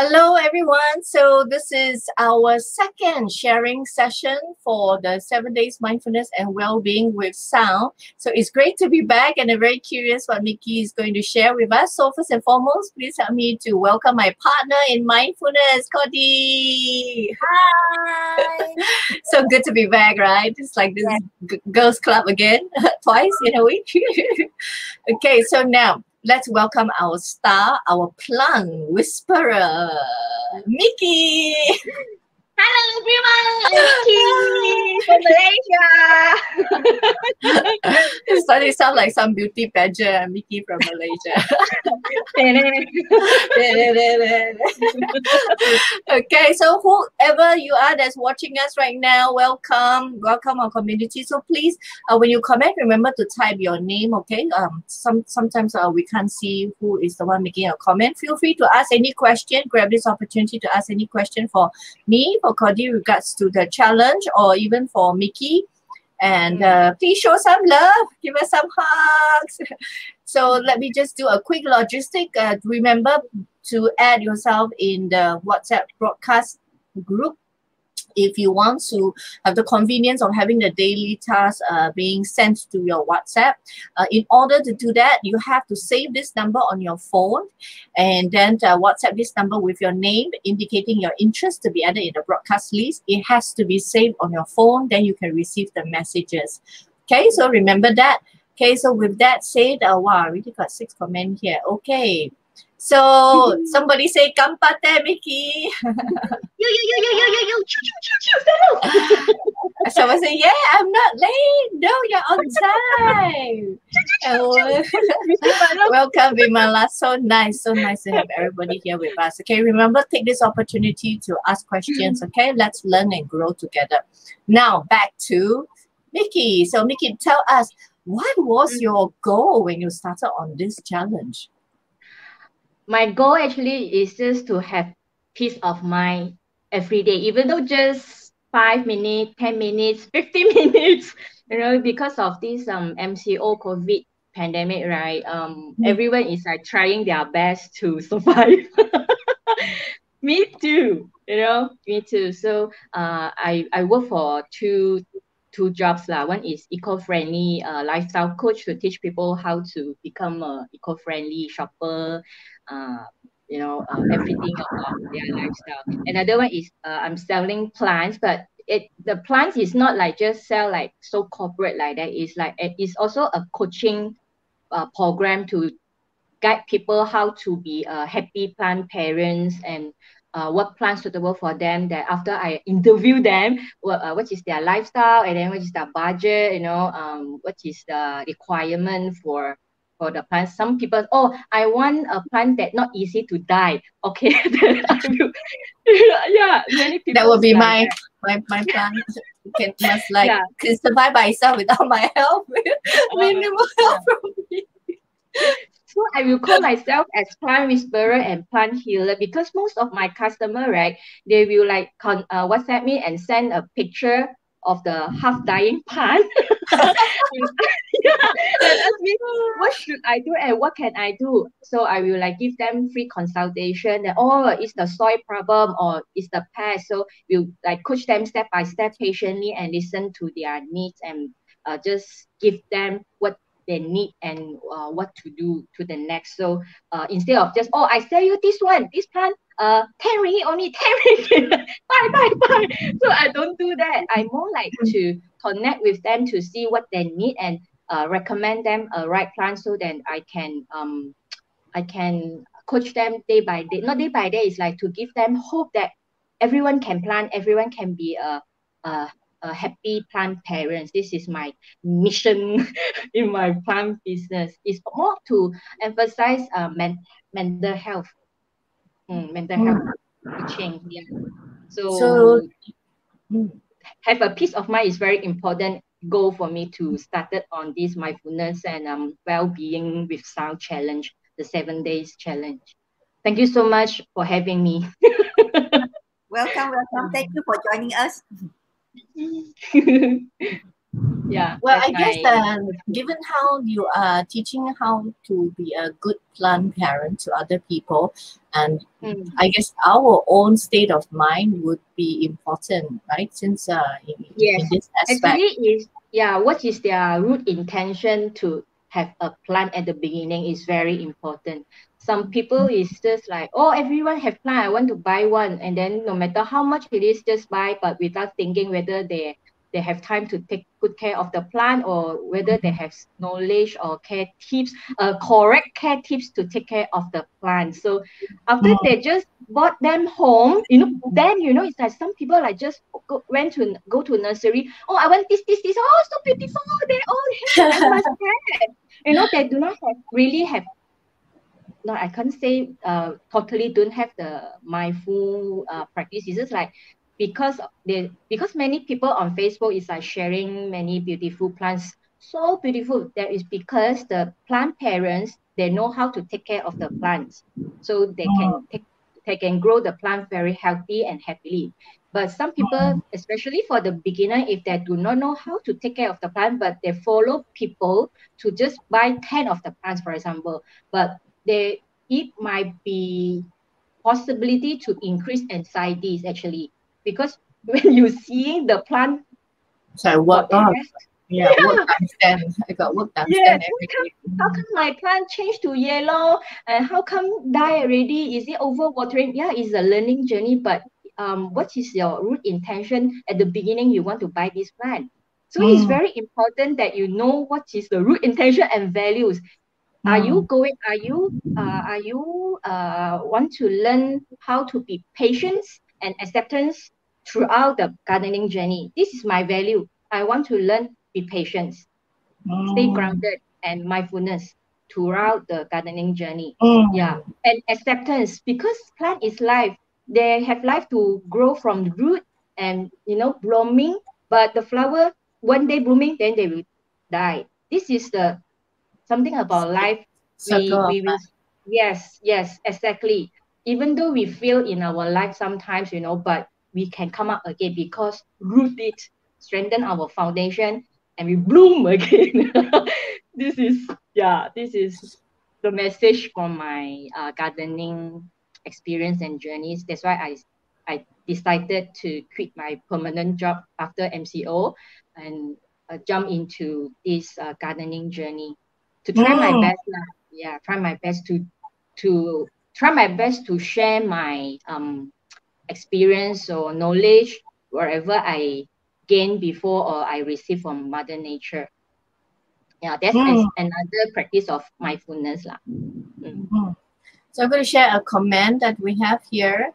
Hello, everyone. So, this is our second sharing session for the seven days mindfulness and well being with sound. So, it's great to be back, and I'm very curious what Miki is going to share with us. So, first and foremost, please help me to welcome my partner in mindfulness, Cody. Hi. so good to be back, right? It's like this g- girls' club again, twice in a week. okay, so now let's welcome our star, our plant whisperer, Miki. Hello, everyone. Miki from Malaysia. it suddenly sounds like some beauty pageant, Miki from Malaysia. okay, so whoever you are that's watching us right now, welcome, welcome our community. So please, uh, when you comment, remember to type your name. Okay, um, some sometimes uh, we can't see who is the one making a comment. Feel free to ask any question. Grab this opportunity to ask any question for me, for Cody, regards to the challenge, or even for Miki. And uh, please show some love. Give us some hugs. So let me just do a quick logistic. Uh, remember to add yourself in the WhatsApp broadcast group if you want to have the convenience of having the daily task uh, being sent to your WhatsApp. Uh, in order to do that, you have to save this number on your phone and then uh, WhatsApp this number with your name indicating your interest to be added in the broadcast list. It has to be saved on your phone, then you can receive the messages. Okay, so remember that. Okay, so with that said, uh, wow, I really got six comments here. Okay. So somebody say kampate Miki. You, you, you, you, you, you, you, choo, choo, choo, choo, hello. Someone say, yeah, I'm not late. No, you're on time. Oh, welcome, Vimala. So nice, so nice to have everybody here with us. Okay, remember, take this opportunity to ask questions. Mm-hmm. Okay, let's learn and grow together. Now, back to Miki. So, Miki, tell us, what was mm. your goal when you started on this challenge? My goal actually is just to have peace of mind every day, even though just five minutes, 10 minutes, 50 minutes, you know, because of this um MCO COVID pandemic, right? Um, Mm. everyone is like trying their best to survive. me too, you know, me too. So uh, I, I work for two two jobs lah. One is eco-friendly uh, lifestyle coach to teach people how to become a eco-friendly shopper, uh, you know, uh, everything about their lifestyle. Another one is uh, I'm selling plants, but it the plants is not like just sell like so corporate like that. It's like it is also a coaching uh, program to guide people how to be a happy plant parents and uh, what plants suitable for them that after I interview them, what, uh, what is their lifestyle and then what is their budget, you know, um, what is the requirement for for the plant. Some people, oh, I want a plant that not easy to die. Okay, then I will, yeah, many people. That would be my that. my my plan. Can must like Yeah. can survive by itself without my help. Minimal help from me. So I will call myself as plant whisperer and plant healer because most of my customer, right, they will like con uh, WhatsApp me and send a picture of the half dying plant. Ask me what should I do and what can I do. So I will like give them free consultation. That oh, it's the soil problem or it's the pest. So we'll like coach them step by step patiently and listen to their needs and uh, just give them what they need and uh, what to do to the next. So uh, instead of just, oh, I sell you this one, this plant, uh, 10 ringgit only, 10 ringgit, buy, buy, buy. So I don't do that. I more like to connect with them to see what they need and uh, recommend them a right plant so that I can, um, I can coach them day by day. Not day by day, it's like to give them hope that everyone can plant, everyone can be a, a a happy plant parents. This is my mission in my plant business. It's more to emphasize uh, men- mental health. Mm, mental health coaching. Yeah. So, So- Mm. Have a peace of mind is very important goal for me to started on this mindfulness and um well-being with sound challenge, the seven days challenge. Thank you so much for having me. Welcome, welcome. Thank you for joining us. yeah. Well, I guess that given how you are teaching how to be a good plant parent to other people, and mm. I guess our own state of mind would be important, right? Since uh, in, yes. in this aspect, actually, is yeah, what is their root intention to have a plant at the beginning is very important. Some people is just like, oh, everyone have plant, I want to buy one, and then no matter how much it is, just buy, but without thinking whether they they have time to take good care of the plant or whether they have knowledge or care tips, uh, correct care tips to take care of the plant. So after mm. they just bought them home, you know, then you know it's like some people like just go, went to go to nursery. Oh, I want this, this, this. Oh, so beautiful. They all have, must have. You know, they do not have really have no, I can't say uh, totally don't have the mindful uh, practice. It's just like because they because many people on Facebook is like sharing many beautiful plants. So beautiful that is because the plant parents they know how to take care of the plants. So they can mm. take they can grow the plant very healthy and happily. But some people especially for the beginner if they do not know how to take care of the plant but they follow people to just buy 10 of the plants for example but they it might be possibility to increase anxieties actually because when you see the plant so what oh, yeah, yeah. work downstairs. I got work downstairs. Yeah, how come my plant changed to yellow? And how come die already? Is it over watering? Yeah, it's a learning journey, but um, what is your root intention at the beginning? You want to buy this plant. So mm. it's very important that you know what is the root intention and values. Mm. Are you mm. going? Are you? Uh, are you? Uh, want to learn how to be patient and acceptance throughout the gardening journey. This is my value. I want to learn be patient, mm. stay grounded, and mindfulness throughout the gardening journey. Mm. Yeah, and acceptance because plant is life. They have life to grow from the root and you know blooming, but the flower one day blooming, then they will die. This is the something about life. We, we will, yes, yes, exactly. Even though we feel in our life sometimes, you know, but we can come up again because root it, strengthen our foundation, and we bloom again. this is yeah, this is the message from my uh, gardening experience and journeys. That's why I I decided to quit my permanent job after MCO and uh, jump into this uh, gardening journey to try my best. Yeah, try my best to to try my best to share my um experience or knowledge, wherever I gain before or I receive from Mother Nature. Yeah, that's mm. another practice of mindfulness. Lah. Mm. Mm. So I'm going to share a comment that we have here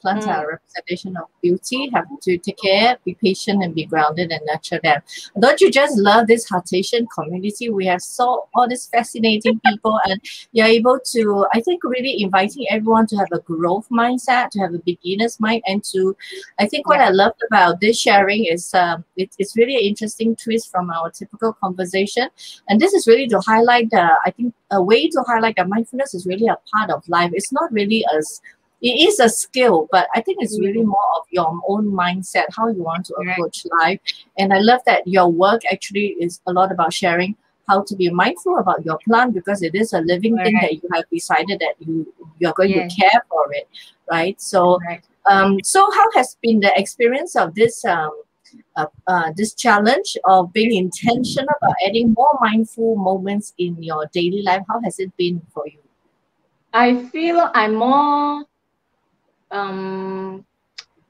plants mm. are a representation of beauty. Have to take care, be patient, and be grounded and nurture them. Don't you just love this HeARTation community? We have so all these fascinating people, and you're able to, I think, really inviting everyone to have a growth mindset, to have a beginner's mind, and to, I think, what yeah. I loved about this sharing is um, it, it's really an interesting twist from our typical conversation, and this is really to highlight the, I think, a way to highlight that mindfulness is really a part of life. It's not really as it is a skill, but I think it's really mm. more of your own mindset, how you want to approach life. And I love that your work actually is a lot about sharing how to be mindful about your plant because it is a living thing that you have decided that you you're going yes. to care for it, right? So, right. um, so how has been the experience of this um, uh, uh, this challenge of being intentional about adding more mindful moments in your daily life? How has it been for you? I feel I'm more um,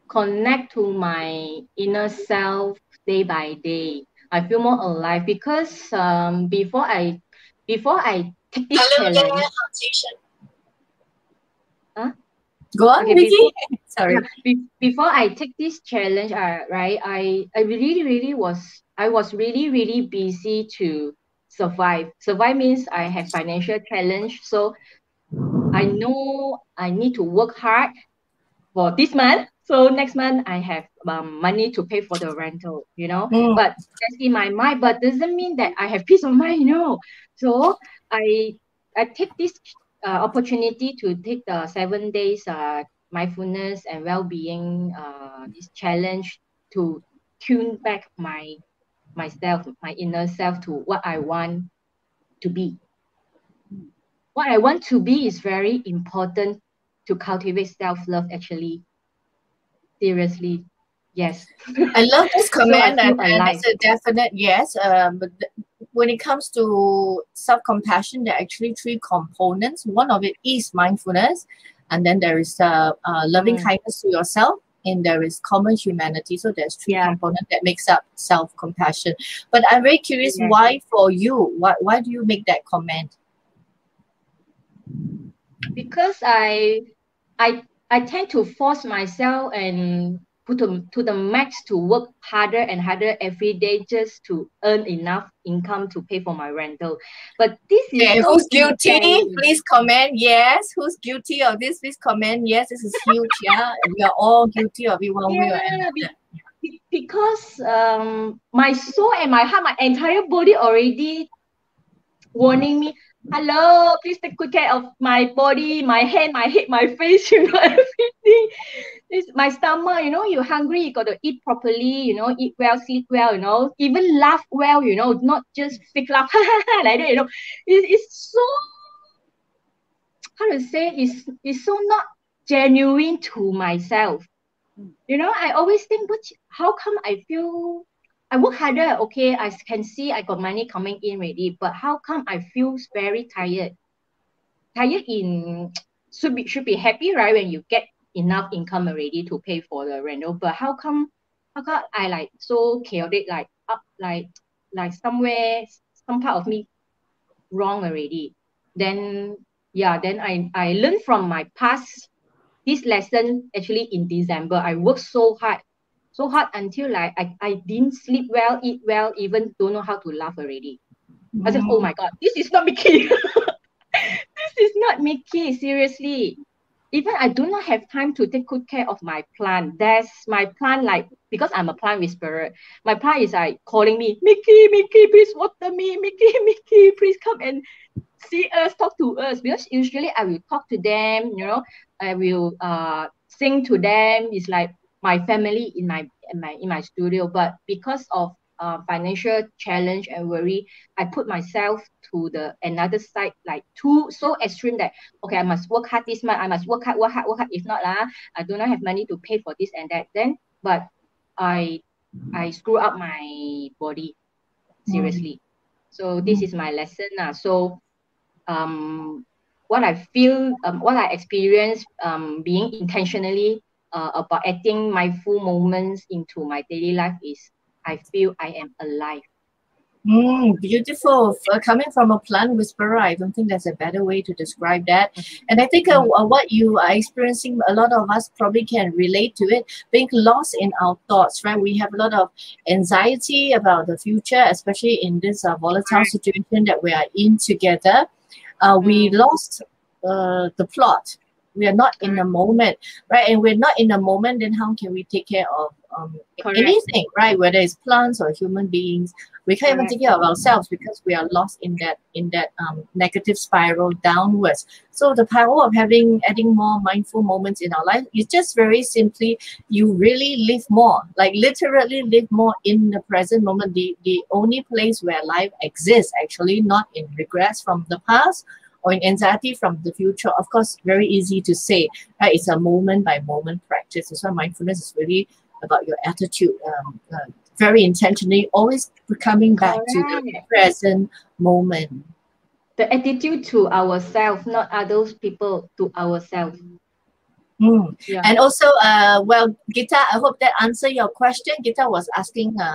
connect to my inner self day by day. I feel more alive because um, before I before I take this challenge. Huh? Go on, okay, Before, Sorry. be, before I take this challenge, uh, right, I, I really, really was I was really, really busy to survive. Survive means I have financial challenge. So I know I need to work hard for this month. So next month I have um, money to pay for the rental, you know. Mm. But that's in my mind, but doesn't mean that I have peace of mind, you know. So I I take this uh, opportunity to take the seven days uh, mindfulness and well-being uh, this challenge to tune back my myself, my inner self to what I want to be. What I want to be is very important to cultivate self-love actually. Seriously. Yes. I love this comment so and, and it's a definite yes. Um, but when it comes to self-compassion, there are actually three components. One of it is mindfulness, and then there is uh, uh loving mm. kindness to yourself, and there is common humanity. So there's three yeah. components that makes up self-compassion. But I'm very curious, yeah. why for you? Why why do you make that comment? Because I I I tend to force myself and put to, to the max to work harder and harder every day just to earn enough income to pay for my rental. But this is okay, who's guilty? Please comment yes. Who's guilty of this? Please comment yes. This is huge. yeah, we are all guilty of it one yeah, way. Because um, my soul and my heart, my entire body already warning me hello, please take good care of my body, my hand, my head, my face, you know, everything. It's my stomach, you know, you're hungry, you got to eat properly, you know, eat well, sleep well, you know, even laugh well, you know, not just fake laugh like that, you know. It, it's so, how to say, it's, it's so not genuine to myself. You know, I always think, but how come I feel I work harder, okay, I can see I got money coming in already, but how come I feel very tired? Tired in should be should be happy, right? When you get enough income already to pay for the rental. But how come how come I like so chaotic, like up like like somewhere some part of me wrong already. Then yeah, then I I learned from my past this lesson actually in December. I worked so hard so hard until like I, I didn't sleep well, eat well, even don't know how to laugh already. Mm. I said, oh my God, this is not Miki. this is not Miki, seriously. Even I do not have time to take good care of my plant. That's my plant, like, because I'm a plant whisperer, my plant is like calling me, Miki, Miki, please water me, Miki, Miki, please come and see us, talk to us. Because usually I will talk to them, you know, I will uh sing to them. It's like my family in my in my in my studio but because of uh, financial challenge and worry i put myself to the another side like too so extreme that okay i must work hard this month i must work hard work hard work hard if not lah, i do not have money to pay for this and that then but i i screw up my body seriously mm. so this is my lesson lah. so um what i feel um, what i experience um being intentionally uh, about adding mindful moments into my daily life is I feel I am alive. Mm, beautiful. Uh, coming from a plant whisperer, I don't think there's a better way to describe that. Mm-hmm. And I think uh, uh, what you are experiencing, a lot of us probably can relate to it, being lost in our thoughts, right? We have a lot of anxiety about the future, especially in this uh, volatile situation that we are in together. Uh, we mm. lost uh, the plot we are not in the moment right? And we're not in the moment then how can we take care of um, anything right? Whether it's plants or human beings we can't Correct. even take care of ourselves because we are lost in that in that um, negative spiral downwards. So the power of having adding more mindful moments in our life is just very simply you really live more like literally live more in the present moment the the only place where life exists actually not in regrets from the past or in anxiety from the future, of course, very easy to say. Right? It's a moment by moment practice. So mindfulness is really about your attitude, um, uh, very intentionally, always coming back Correct. to the present moment. The attitude to ourselves, not others people, to ourselves. Mm. Yeah. And also, uh, well, Gita, I hope that answer your question. Gita was asking uh,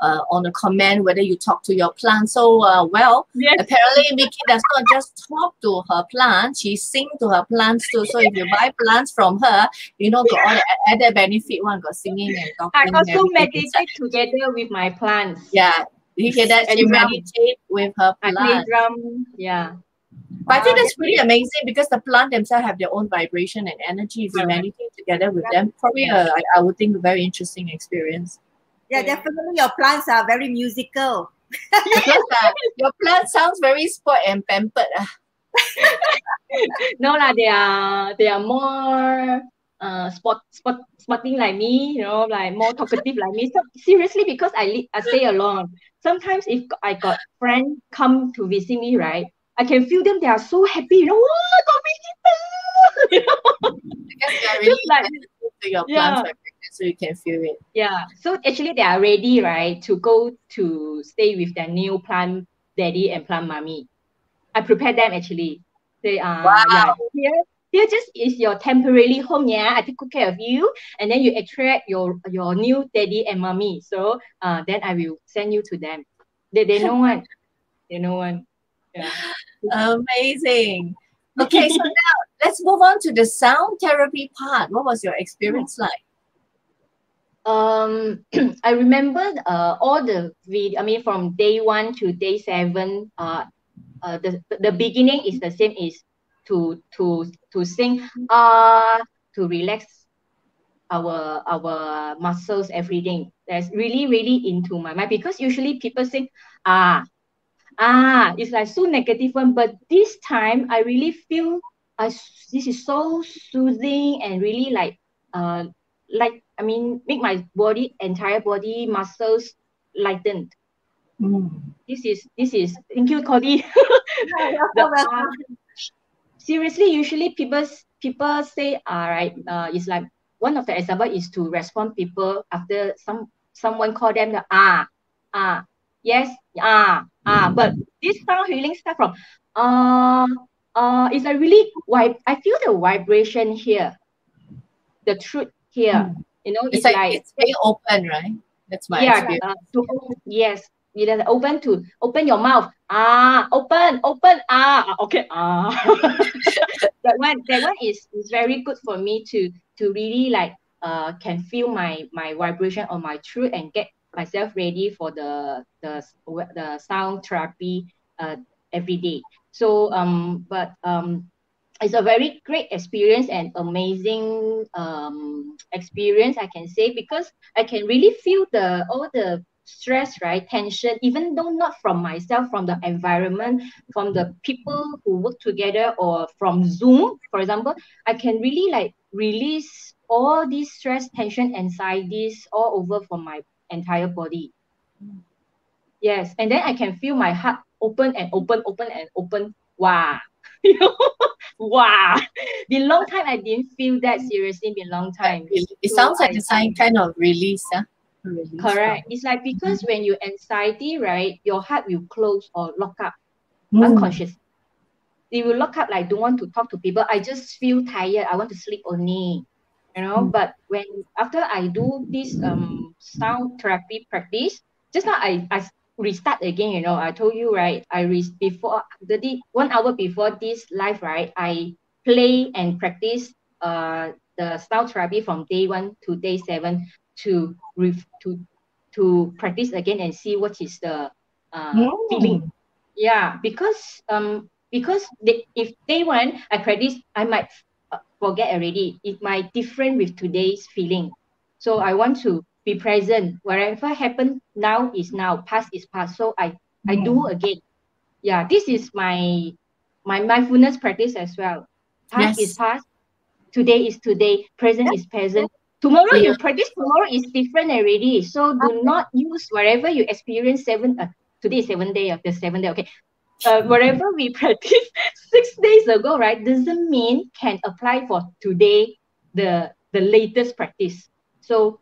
uh, on a comment whether you talk to your plant. So, uh, well, yes. apparently Miki does not just talk to her plant, she sing to her plants too. So if you buy plants from her, you know, got all the added benefit one, got singing and talking. I also meditate together with my plants. Yeah. You hear that? And She meditate with her plant. Drum. Yeah. But I think that's pretty amazing because the plant themselves have their own vibration and energy. If you meditate together with them, probably a, I, I would think a very interesting experience. Yeah, definitely your plants are very musical. your plant sounds very spoiled and pampered. no, lah, they are they are more uh, spot, spot, spotting like me, you know, like more talkative like me. So seriously, because I li- I stay alone. Sometimes if I got friends come to visit me, right, I can feel them. They are so happy. You know, oh, got visitor. you know, Because they are really like- to your Yeah. plants vibration, so you can feel it. yeah. So actually, they are ready, right, to go to stay with their new plant daddy and plant mommy. I prepare them actually. They are Wow. yeah, here. Here just is your temporary home, yeah. I take good care of you, and then you attract your your new daddy and mommy. So uh, then I will send you to them. They they know one. They know one. Yeah. Amazing. Okay, so now let's move on to the sound therapy part. What was your experience like? Um I remember uh all the vid I mean from day one to day seven uh uh the the beginning is the same is to to to sing uh to relax our our muscles everything that's really really into my mind because usually people say ah ah it's like so negative one. But this time I really feel uh, this is so soothing and really like uh like I mean make my body entire body muscles lightened. This is this is thank you, Cody. The, seriously, usually people people say all right, uh it's like one of the example is to respond people after some someone call them the ah ah yes ah ah but this sound healing start from uh uh it's a really I feel the vibration here, the truth here. You know, It's it's, like, like it's very open, right? That's my yeah, experience. uh, yes, you have open to open your mouth. Ah, open, open. Ah, ah, okay. Ah, that one, that one is is very good for me to to really like uh can feel my my vibration on my throat and get myself ready for the the the sound therapy uh every day. So um, but um, it's a very great experience and amazing um experience I can say because I can really feel the all the stress right tension even though not from myself from the environment from the people who work together or from zoom for example i can really like release all these stress tension anxieties all over from my entire body. Yes and then i can feel my heart open and open open and open. Wow you know wow been long time i didn't feel that seriously been long time It, it sounds like a sign kind of release, huh? Release Correct. It's like because when you anxiety, right, your heart will close or lock up Mm. unconscious. It will lock up like don't want to talk to people. I just feel tired. I want to sleep only. You know, Mm. but when after I do this um sound therapy practice, just now I, I restart again, you know. I told you right, I re before the one hour before this live, right, I play and practice uh the sound therapy from day one to day seven to re- to to practice again and see what is the uh, Mm. feeling. Yeah, because um because they, if day one I practice, I might uh, forget already. It might different with today's feeling. So I want to be present. Whatever happened now is now, past is past. So I I do again. Yeah, this is my my mindfulness practice as well. Past Yes. is past, today is today, present is present. Tomorrow Yeah. you practice tomorrow is different already. So do not use whatever you experience seven uh, today is seven day of the seven day. Okay. Uh, whatever we practice six days ago, right, doesn't mean can apply for today, the the latest practice. So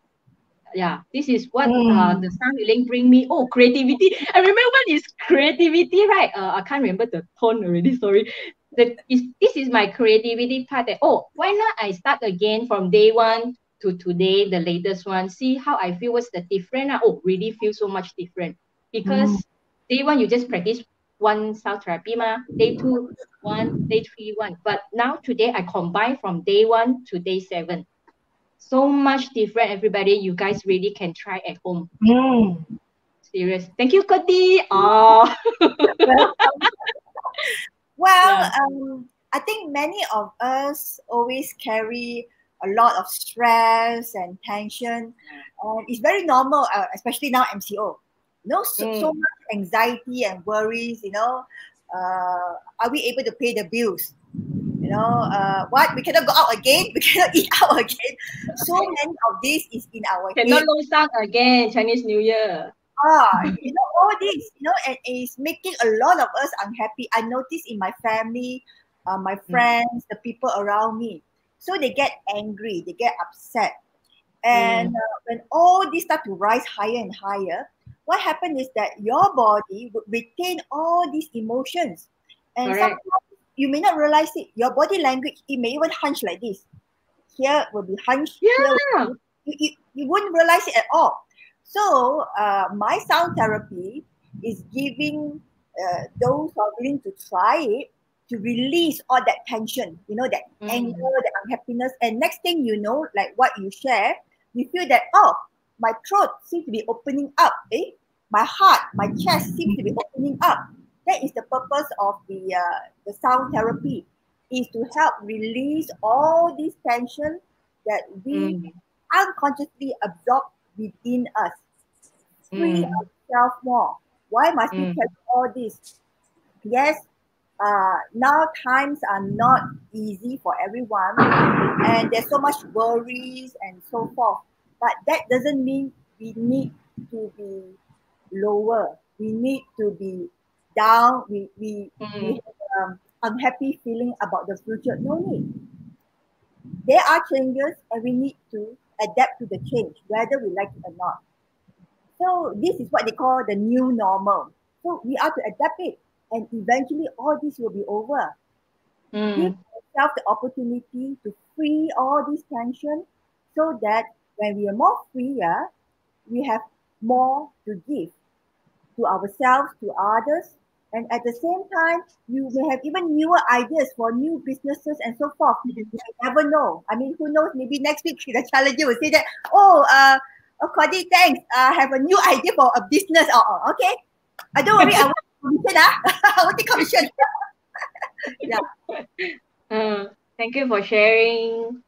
yeah, this is what uh, Mm. the sound healing bring me. Oh, creativity. I remember one is creativity, right? Uh, I can't remember the tone already. Sorry. The, is, this is my creativity part. That oh, why not I start again from day one to today, the latest one. See how I feel. What's the different? ah? Oh, really feel so much different because day one you just practice one sound therapy, ma. Day two, one. Day three, one. But now today I combine from day one to day seven so much different everybody you guys really can try at home Mm. serious thank you Cody. oh Well, Yeah. um, I think many of us always carry a lot of stress and tension, and it's very normal, uh, especially now MCO. You know, so, so Mm. much anxiety and worries. You know, uh, are we able to pay the bills? You know, uh, what we cannot go out again, we cannot eat out again. So many of this is in our Cannot head. long sang again, Chinese New Year. Ah, you know, all this, you know, and it's making a lot of us unhappy. I notice in my family, uh, my friends, the people around me. So they get angry, they get upset. And uh, when all this start to rise higher and higher, what happens is that your body would retain all these emotions. And Correct. sometimes you may not realize it. Your body language, it may even hunch like this. Here will be hunch. Yeah. you, you, you wouldn't realize it at all. So uh, my sound therapy is giving uh, those who are willing to try it to release all that tension, you know, that Mm. anger, that unhappiness. And next thing you know, like what you share, you feel that, oh, my throat seems to be opening up. Eh? My heart, my chest seems to be opening up. That is the purpose of the, uh, the sound therapy, is to help release all this tension that we Mm. unconsciously absorbed within us. Free Mm. ourselves more. Why must we Mm. carry all this? Yes, uh, now times are not easy for everyone, and there's so much worries and so forth. But that doesn't mean we need to be lower. We need to be down. We we, we Mm. have um, unhappy feeling about the future. No need. There are changes, and we need to adapt to the change, whether we like it or not. So this is what they call the new normal. So we are to adapt it, and eventually all this will be over. Give Mm. yourself the opportunity to free all this tension, so that when we are more freer, we have more to give to ourselves, to others, and at the same time, you may have even newer ideas for new businesses and so forth. You never know. I mean, who knows? Maybe next week the challenger will say that, oh, uh, oh, Cody, thanks. I have a new idea for a business. Oh, oh, okay. I don't worry. I want commission. Ah, I want the commission. yeah. Uh, thank you for sharing.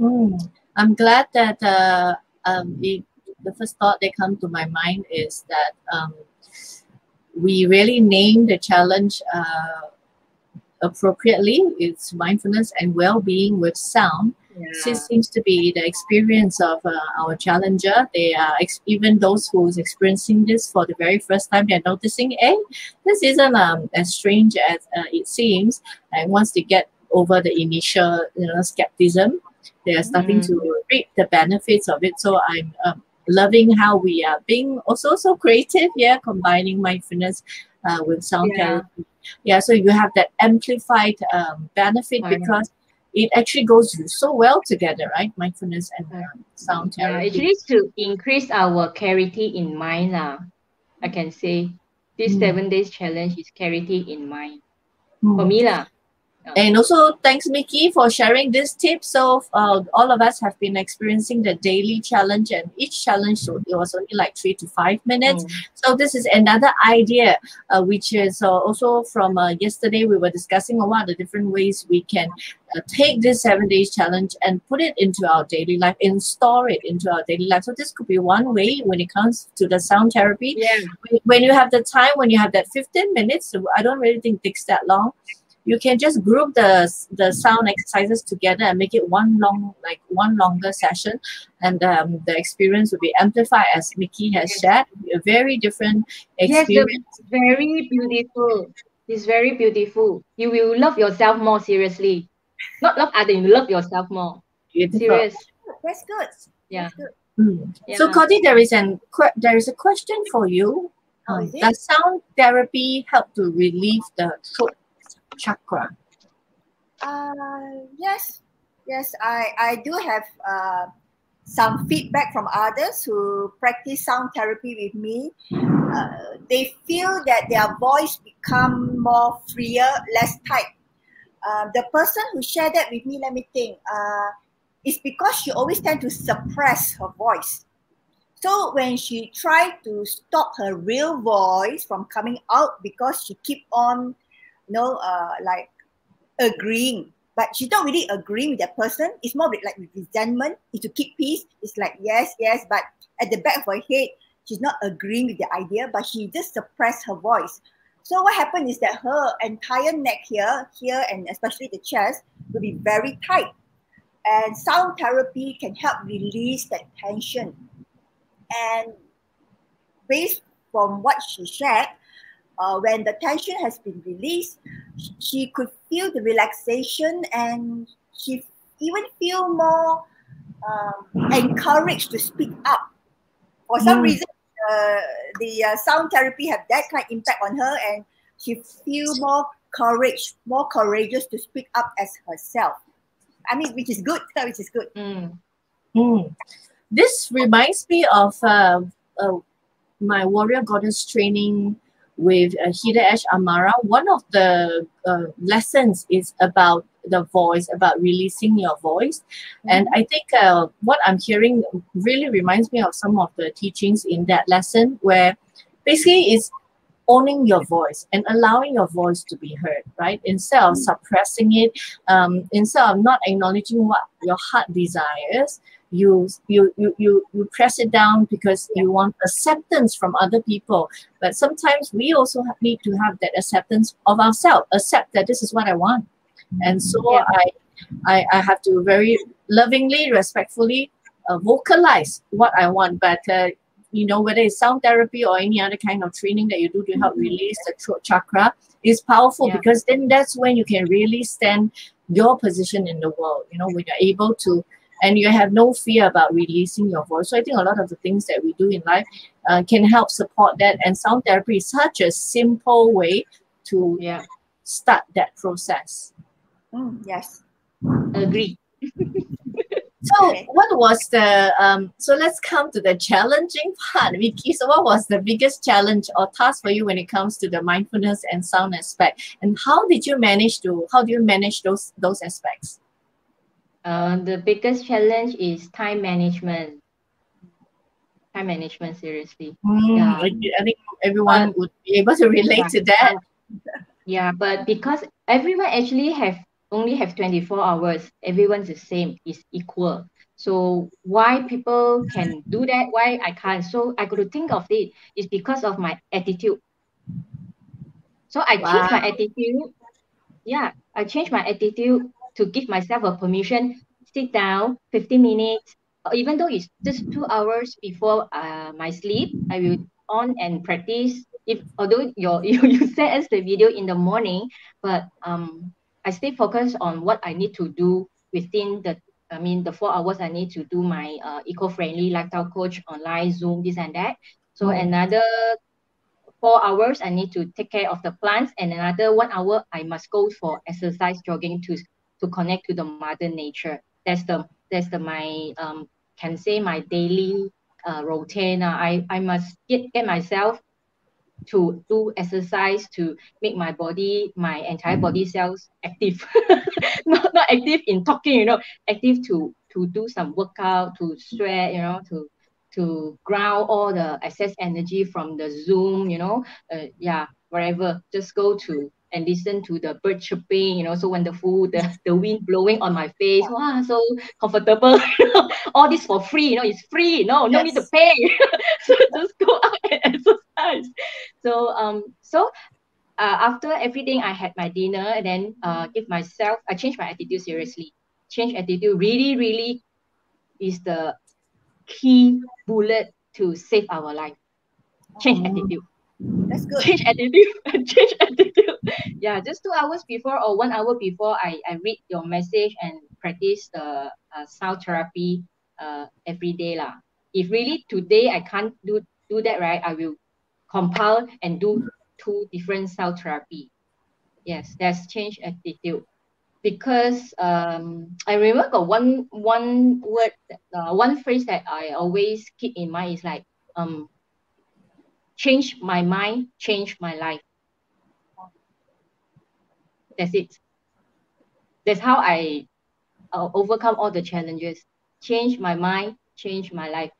Mm. I'm glad that uh, um, it, the first thought that come to my mind is that um, we really name the challenge uh, appropriately. It's mindfulness and well-being with sound. This seems to be the experience of uh, our challenger. They are ex- even those who's experiencing this for the very first time. They're noticing, hey, this isn't um, as strange as uh, it seems. And once they get over the initial, you know, skepticism, they are starting to reap the benefits of it. So I'm um, loving how we are being also so creative. Yeah, combining mindfulness uh, with sound Yeah. therapy. Yeah, so you have that amplified um, benefit I know. because it actually goes so well together, right? Mindfulness and um, sound Yeah, therapy. actually to increase our clarity in mind. lah. I can say this Mm. seven days challenge is clarity in mind. Hmm. For me, lah. And also, thanks, Miki, for sharing this tip. So, uh, all of us have been experiencing the daily challenge, and each challenge so it was only like three to five minutes. Mm. So, this is another idea, uh, which is uh, also from uh, yesterday. We were discussing about the different ways we can uh, take this seven days challenge and put it into our daily life, install it into our daily life. So, this could be one way when it comes to the sound therapy Yeah. when- when you have the time, when you have that 15 minutes, I don't really think it takes that long. You can just group the the sound exercises together and make it one long, like one longer session, and um, the experience will be amplified as Miki has shared. A very different experience Yes, the- experience. very beautiful. It's very beautiful. You will love yourself more seriously. Not love other, you love yourself more. Beautiful. Serious. That's good. Yeah. That's good. Mm. So, Yeah. Cody, there is an there is a question for you. Oh, Um, is does sound therapy help to relieve the throat chakra? Uh, yes, yes, I, I do have uh, some feedback from others who practice sound therapy with me. Uh, they feel that their voice become more freer, less tight. Uh, the person who shared that with me, let me think, uh, it's because she always tend to suppress her voice. So when she tried to stop her real voice from coming out because she keep on, you know, uh, like agreeing, but she's not really agreeing with that person. It's more like resentment. Is to keep peace. It's like yes, yes, but at the back of her head, she's not agreeing with the idea, but she just suppressed her voice. So what happened is that her entire neck here, here, and especially the chest will be very tight. And sound therapy can help release that tension. And based from what she shared, uh, when the tension has been released, she could feel the relaxation and she even feel more um, encouraged to speak up. For some mm. reason, uh, the uh, sound therapy have that kind of impact on her, and she feel more courage, more courageous to speak up as herself. I mean, which is good, which is good. Mm. Mm. This reminds me of uh, uh, my warrior goddess training with uh, Hida Ash Amara. One of the uh, lessons is about the voice, about releasing your voice. Mm-hmm. And I think uh, what I'm hearing really reminds me of some of the teachings in that lesson, where basically it's owning your voice and allowing your voice to be heard, right? Instead of mm-hmm. suppressing it, um, instead of not acknowledging what your heart desires, you you you you, you press it down because you want acceptance from other people but sometimes we also need to have that acceptance of ourselves accept that this is what i want and so yeah. I, I i have to very lovingly respectfully uh, vocalize what i want but uh, you know whether it's sound therapy or any other kind of training that you do to help mm-hmm. release the throat chakra is powerful yeah. because then that's when you can really stand your position in the world you know when you're able to and you have no fear about releasing your voice. So I think a lot of the things that we do in life uh, can help support that. And sound therapy is such a simple way to yeah. start that process. Mm, yes, agree. so what was the um so let's come to the challenging part vicky so what was the biggest challenge or task for you when it comes to the mindfulness and sound aspect and how did you manage to how do you manage those those aspects uh, the biggest challenge is time management. Time management, seriously. Mm, yeah. I think everyone but, would be able to relate yeah, to that. Yeah, but because everyone actually have only have 24 hours, everyone's the same, is equal. So why people can do that, why I can't? So I to think of it. It's because of my attitude. So I wow. change my attitude. Yeah, I change my attitude to give myself a permission, sit down 15 minutes, even though it's just two hours before uh, my sleep, I will on and practice. If although your you, you send us the video in the morning, but um I stay focused on what I need to do within the I mean the four hours I need to do my uh, eco-friendly lifestyle coach online Zoom this and that. So mm. another four hours I need to take care of the plants and another one hour I must go for exercise jogging to to connect to the mother nature. That's the that's the my um can say my daily uh, routine. Uh, I I must get get myself to do exercise to make my body my entire body cells active. Not, not active in talking you know active to to do some workout to sweat you know to to ground all the excess energy from the zoom you know uh, yeah wherever just go to and listen to the bird chirping, you know, so wonderful, the, the wind blowing on my face, wow, so comfortable. All this for free, you know, it's free. No, no need to pay. so just go out and exercise. So um, so uh, after everything, I had my dinner and then uh, give myself, I changed my attitude seriously. Change attitude really, really is the key bullet to save our life. Change oh. attitude. That's good. Change attitude. Change attitude. Yeah, just two hours before or one hour before, I, I read your message and practice the uh, sound therapy uh, every day. lah. If really today I can't do, do that, right, I will compile and do two different sound therapy. Yes, that's change attitude. Because um, I remember one one word, uh, one phrase that I always keep in mind is like um change my mind, change my life. That's it. That's how I uh, overcome all the challenges. Change my mind, change my life.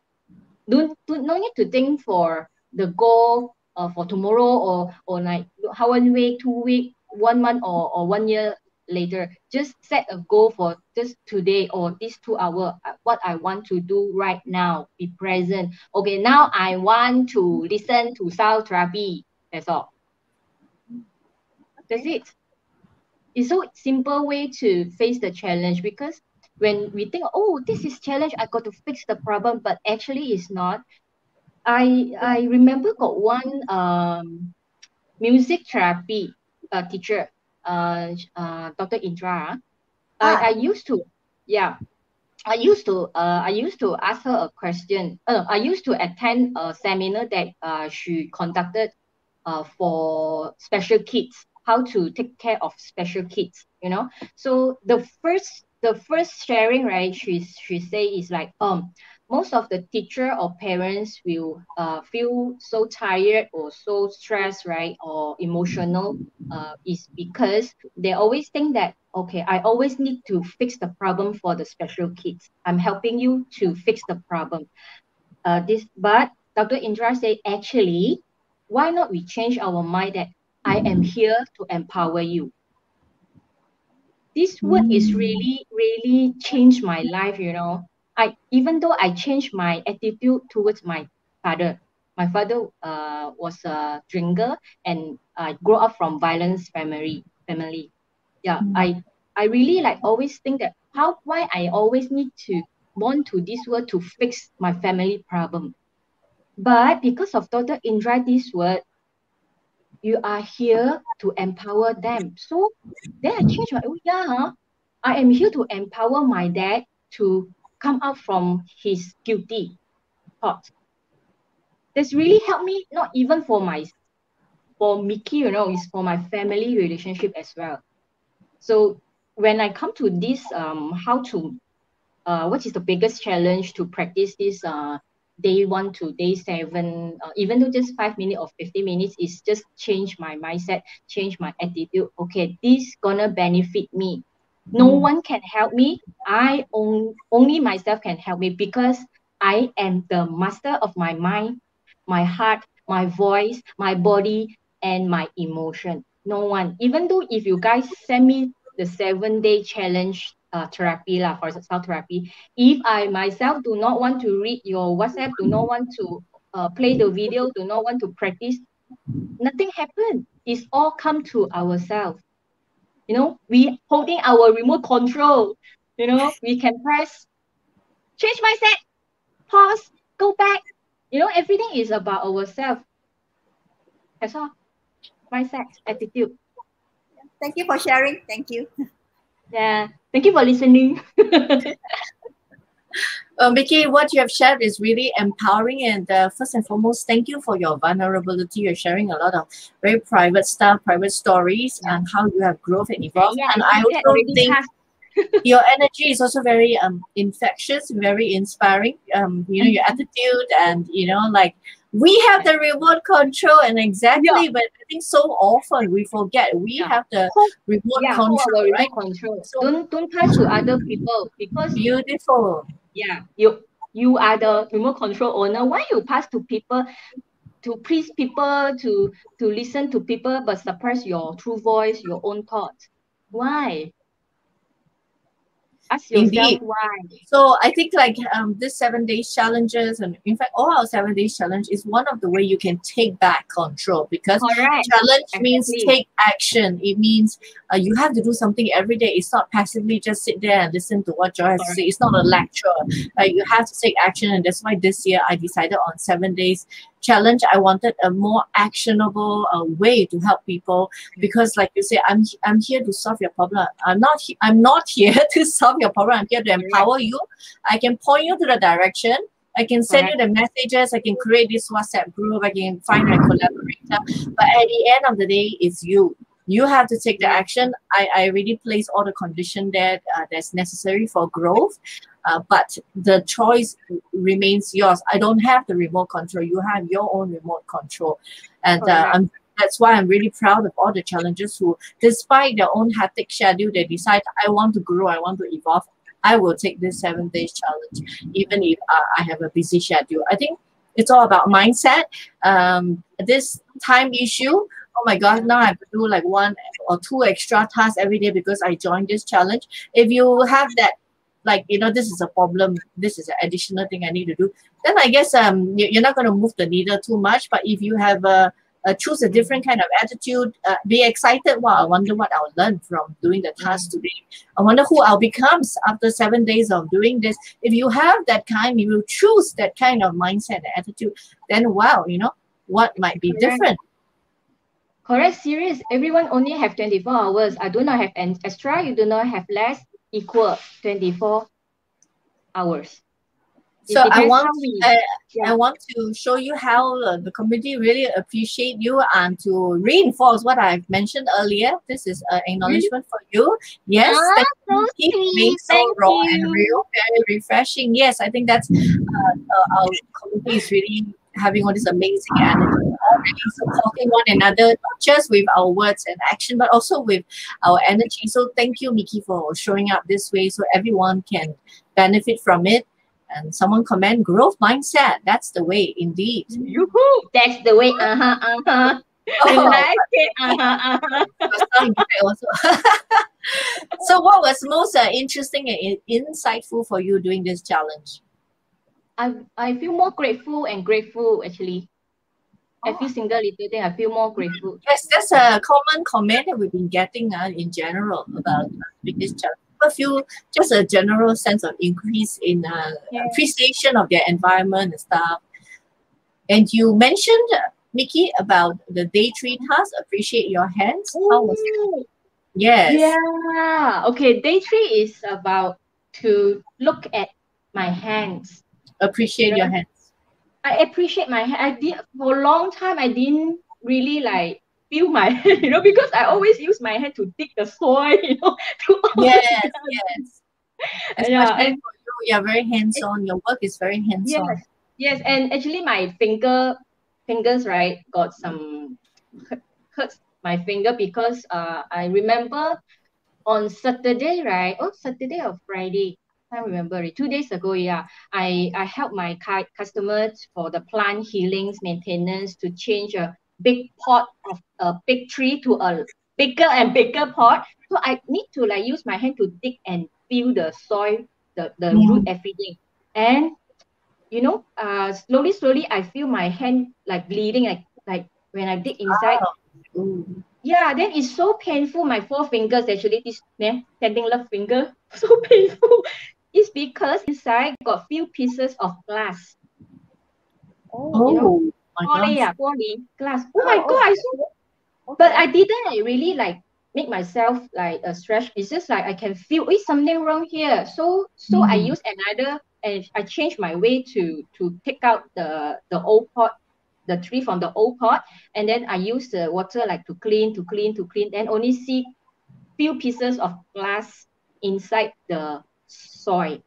Don't, don't no need to think for the goal uh, for tomorrow or or like how one week, two week, one month or, or one year later. Just set a goal for just today or this two hour, uh, what I want to do right now. Be present. Okay, now I want to listen to sound therapy. That's all. That's it. It's so simple way to face the challenge because when we think, oh, this is challenge, I got to fix the problem, but actually it's not. I I remember got one um music therapy uh, teacher, uh, uh Dr. Indra. I, Ah. I used to, yeah, I used to uh, I used to ask her a question. Uh, I used to attend a seminar that uh, she conducted uh, for special kids, how to take care of special kids. You know, so the first the first sharing right, she she say is like um most of the teacher or parents will uh, feel so tired or so stressed right or emotional uh, is because they always think that okay i always need to fix the problem for the special kids. I'm helping you to fix the problem. Uh, this but dr indra say actually why not we change our mind that i am here to empower you? This word is really really changed my life you know i even though i changed my attitude towards my father my father uh, was a drinker and i grew up from violence family family. Yeah i i really like always think that how why i always need to born to this world to fix my family problem. But because of dr indra this word you are here to empower them. So then i changed my oh yeah huh? i am here to empower my dad to come out from his guilty thoughts that's really helped me not even for my for Miki, you know, it's for my family relationship as well. So when I come to this, um, how to, uh, what is the biggest challenge to practice this, uh, day one to day seven, uh, even though just five minutes or 50 minutes is just change my mindset, change my attitude. Okay, this gonna benefit me. No one can help me. I own, only myself can help me because I am the master of my mind, my heart, my voice, my body, and my emotion. No one, even though if you guys send me the seven day challenge uh, therapy lah, for sound therapy, if I myself do not want to read your WhatsApp, do not want to uh, play the video, do not want to practice, nothing happen. It's all come to ourselves. You know, we holding our remote control. You know, we can press change mindset, pause, go back. You know, everything is about ourselves. That's all. Mindset, attitude. Thank you for sharing. Thank you. Yeah. Thank you for listening. Uh, Miki, what you have shared is really empowering. And uh, first and foremost, thank you for your vulnerability. You're sharing a lot of very private stuff, private stories, and how you have grown and evolved. yeah, and I also think your energy is also very um infectious, very inspiring. Um, you know, your attitude and you know, like we have the remote control and exactly, but I think so often we forget we Yeah. have the remote yeah, control, our remote right? control. So- don't don't touch to other people because Beautiful. Yeah, you you are the remote control owner. Why you pass to people to please people to to listen to people but suppress your true voice, your own thoughts? Why? Ask yourself Indeed. why. So I think like um, this seven days challenges and in fact all our seven days challenge is one of the way you can take back control because Correct. challenge means take action. It means uh, you have to do something every day. It's not passively just sit there and listen to what Joy has to say. It's not a lecture. Uh, you have to take action, and that's why this year I decided on seven days challenge. I wanted a more actionable uh, way to help people because, like you say, I'm I'm here to solve your problem. I'm not he- I'm not here to solve your problem. I'm here to empower you. I can point you to the direction. I can send you the messages. I can create this WhatsApp group. I can find my collaborator. But at the end of the day, it's you. You have to take the action. I, I really place all the condition there uh, that's necessary for growth. Uh, but the choice remains yours. I don't have the remote control. You have your own remote control. And uh, I'm, that's why I'm really proud of all the challengers who, despite their own hectic schedule, they decide, I want to grow, I want to evolve. I will take this seven days challenge, even if uh, I have a busy schedule. I think it's all about mindset. Um, this time issue, oh my God, now I have to do like one or two extra tasks every day because I joined this challenge. If you have that, like, you know, this is a problem, this is an additional thing I need to do, then I guess um you- you're not going to move the needle too much. But if you have a uh, choose a different kind of attitude, uh, be excited. Wow, I wonder what I'll learn from doing the task today. I wonder who I'll become after seven days of doing this. If you have that kind, you will choose that kind of mindset and attitude, then wow, you know, what might be different? Correct, serious. Everyone only have 24 hours. I do not have an extra, you do not have less, equal 24 hours. So I want we, I, yeah. I want to show you how uh, the community really appreciate you and to reinforce what I've mentioned earlier. This is an acknowledgement for you. Yes, ah, so keep being so raw and real, very refreshing. Yes, I think that's uh, uh, our community is really having all this amazing energy, already supporting one another, not just with our words and action, but also with our energy. So thank you, Miki, for showing up this way so everyone can benefit from it and someone comment growth mindset. That's the way, indeed. Yoo-hoo! That's the way. Uh huh. Uh huh. Oh. like it. Uh-huh, uh-huh. so, what was most uh, interesting and insightful for you doing this challenge? I I feel more grateful and grateful actually. Oh. Every single little thing, I feel more grateful. Yes, that's a common comment that we've been getting uh, in general about uh, this challenge feel just a general sense of increase in uh, yeah. appreciation of their environment and stuff. And you mentioned, Miki, about the day three task, appreciate your hands. Ooh. How was it? Yes. Yeah. Okay. Day three is about to look at my hands. Appreciate your hands. I appreciate my hand. I did for a long time. I didn't really like feel my hand, you know, because I always use my hand to dig the soil, you know. Yes, yes. Especially yeah, and, for you, you're very hands-on. Your work is very hands-on. Yes, yes, and actually my finger fingers right got some hurts my finger because uh I remember on Saturday, right? Oh, Saturday or Friday. I remember it. Two days ago, yeah, I I helped my customers for the plant healings maintenance to change a big pot of a big tree to a bigger and bigger pot. So I need to like use my hand to dig and feel the soil, the, the mm. root, everything. And you know, uh slowly, slowly I feel my hand like bleeding, like like when I dig inside. Oh. Yeah, then it's so painful. My four fingers actually, this yeah, standing left finger, so painful. It's because inside got few pieces of glass. Oh, you know? Poly, yeah, poly glass. Oh my oh, god, I saw okay. but I didn't really like make myself like a stretch. It's just like I can feel is something wrong here. So so mm. I use another and I change my way to to take out the the old pot, the tree from the old pot, and then I use the water like to clean, to clean, to clean, then only see few pieces of glass inside the soil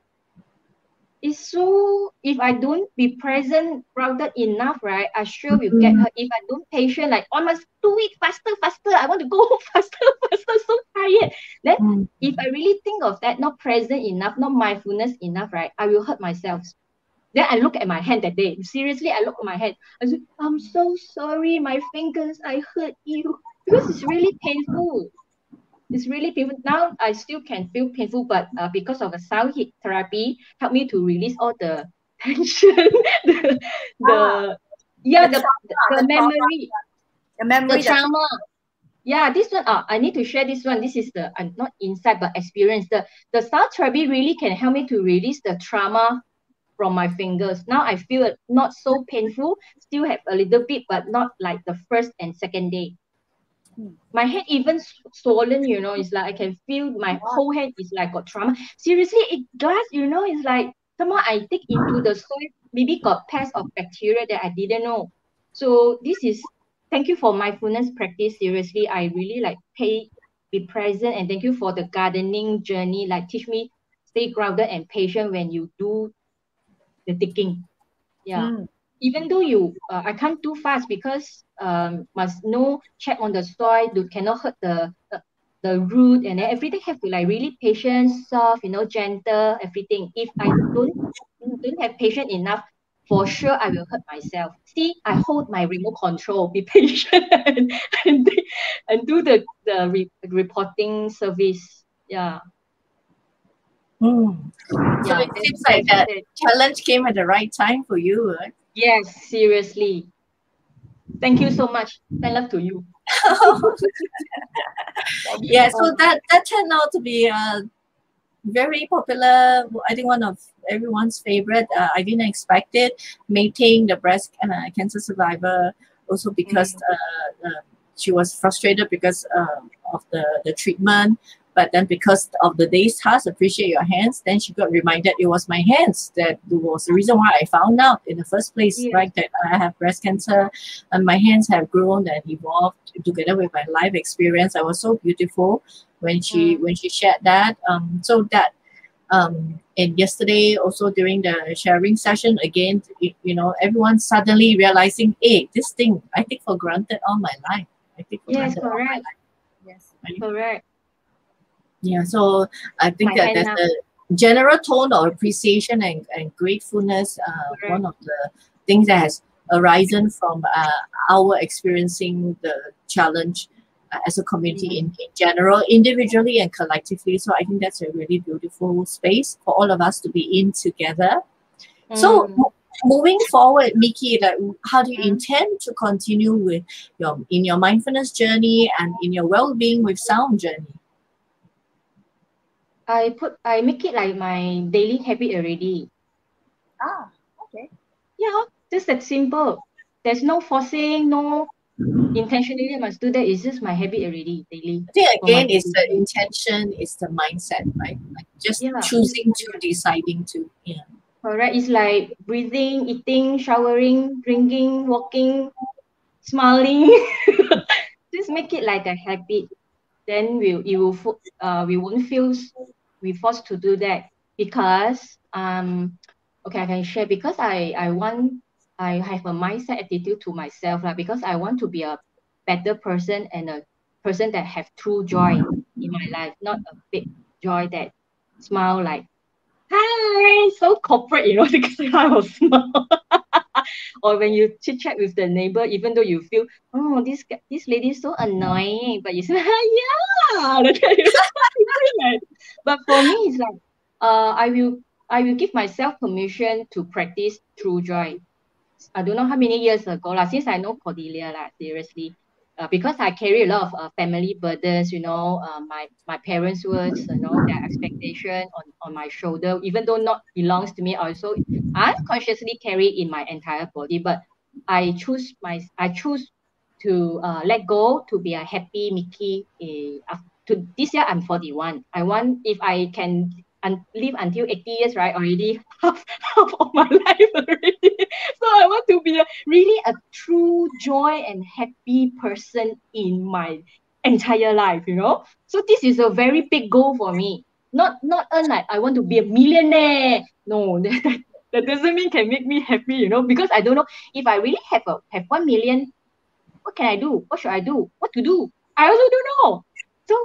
it's so if I don't be present, grounded enough, right? I sure will get hurt. If I don't patient, like oh, I must do it faster, faster. I want to go faster, faster. So tired. Then mm. if I really think of that, not present enough, not mindfulness enough, right? I will hurt myself. Then I look at my hand that day. Seriously, I look at my hand. I say, I'm so sorry, my fingers, I hurt you. Because it's really painful it's really painful. Now I still can feel painful, but uh, because of a sound heat therapy, help me to release all the tension, the, the ah, yeah, the, the, the, memory, the memory, the trauma. Yeah, this one, uh, I need to share this one. This is the uh, not insight but experience. The the sound therapy really can help me to release the trauma from my fingers. Now I feel it not so painful. Still have a little bit, but not like the first and second day my head even swollen you know it's like i can feel my whole head is like got trauma. Seriously it does, you know it's like somehow i dig into the soil maybe got pests of bacteria that i didn't know. So this is thank you for mindfulness practice seriously i really like pay be present and thank you for the gardening journey like teach me stay grounded and patient when you do the digging. Yeah. Mm even though you uh, I can't do fast because um must know check on the soil do cannot hurt the uh, the root and then everything have to like really patient soft you know gentle everything. If I don't don't have patient enough for sure I will hurt myself. See I hold my remote control be patient and, and, and do the the re- reporting service. Yeah. Mm. So yeah, it seems like that challenge came at the right time for you, right? Yes, seriously. Thank you so much. I love to you. yeah, so that that turned out to be a very popular. I think one of everyone's favorite. Uh, I didn't expect it. Meeting the breast uh, cancer survivor, also because mm. uh, she was frustrated because uh, of the the treatment. But then because of the day's task, appreciate your hands, then she got reminded it was my hands that was the reason why I found out in the first place, right? That I have breast cancer and my hands have grown and evolved together with my life experience. I was so beautiful when she mm. when she shared that. Um, so that um, and yesterday also during the sharing session again, you, you know, everyone suddenly realizing, hey, this thing I take for granted all my life. I take for yes, granted correct. all my life. Yes, right? correct. Yeah, so I think that there's a general tone of appreciation and, and gratefulness. Uh, One of the things that has arisen from uh, our experiencing the challenge uh, as a community mm-hmm. in, in general, individually and collectively. So I think that's a really beautiful space for all of us to be in together. Mm. So moving forward, Miki, like how do you mm. intend to continue with your in your mindfulness journey and in your well-being with sound journey? I put I make it like my daily habit already. Ah, okay. Yeah, just that simple. There's no forcing, no intentionally I must do that. It's just my habit already daily. I think again it's the intention, it's the mindset, right? Like just yeah. choosing to deciding to. Yeah. Correct. It's like breathing, eating, showering, drinking, walking, smiling. just make it like a habit then we you will uh we won't feel we forced to do that because um okay I can share. Because I I want I have a mindset attitude to myself like, because I want to be a better person and a person that have true joy in my life, not a big joy that smile like hi so corporate you know because I was smile or when you chit chat with the neighbor, even though you feel, oh, this this lady is so annoying, but you say, yeah, but for me, it's like, uh, I will I will give myself permission to practice true joy. I don't know how many years ago, lah, since I know Cordelia, lah, seriously, uh, because I carry a lot of uh, family burdens, you know, uh, my my parents' words, you know, their expectation on, on my shoulder, even though not belongs to me, also unconsciously carry in my entire body. But I choose my I choose to uh, let go to be a happy Miki. Uh, to this year, I'm 41. I want if I can un- live until 80 years, right? Already half, half of my life already. so I want to be a, really a true joy and happy person in my entire life, you know? So this is a very big goal for me. Not not earn like I want to be a millionaire. No, that, that doesn't mean can make me happy, you know, because I don't know if I really have a have one million, what can I do? What should I do? What to do? I also don't know. So